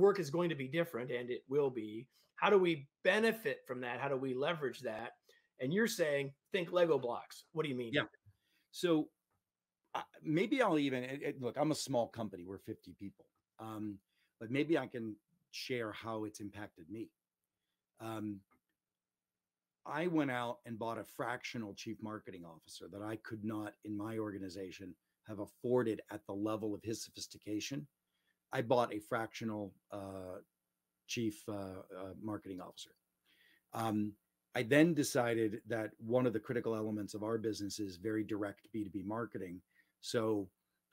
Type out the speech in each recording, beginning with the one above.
work is going to be different and it will be. How do we benefit from that? How do we leverage that? And you're saying, think Lego blocks. What do you mean? Yeah. So uh, maybe I'll even it, it, look, I'm a small company, we're 50 people. Um, but maybe I can share how it's impacted me. Um, I went out and bought a fractional chief marketing officer that I could not in my organization have afforded at the level of his sophistication. I bought a fractional uh, chief uh, uh, marketing officer. Um, I then decided that one of the critical elements of our business is very direct B2B marketing. So,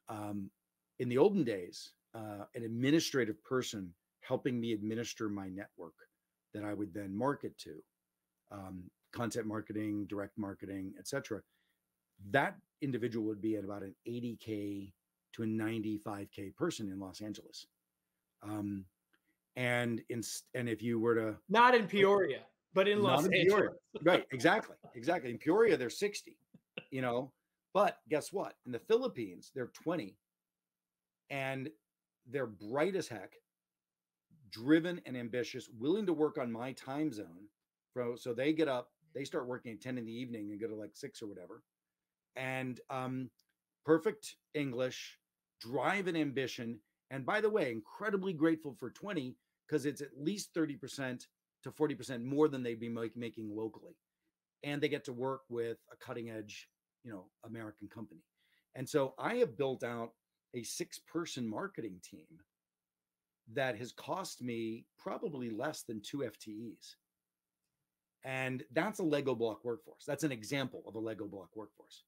um, in the olden days, uh, an administrative person helping me administer my network that I would then market to, um, content marketing, direct marketing, etc. That individual would be at about an 80k to a 95k person in Los Angeles. Um, and in and if you were to not in Peoria, but in Los in Angeles, Peoria. right? Exactly, exactly. In Peoria, they're 60. You know, but guess what? In the Philippines, they're 20, and they're bright as heck, driven and ambitious, willing to work on my time zone. Bro, So they get up, they start working at 10 in the evening and go to like six or whatever. And um, perfect English, drive and ambition. And by the way, incredibly grateful for 20 because it's at least 30% to 40% more than they'd be make, making locally. And they get to work with a cutting edge, you know, American company. And so I have built out a six person marketing team that has cost me probably less than two FTEs. And that's a Lego block workforce. That's an example of a Lego block workforce.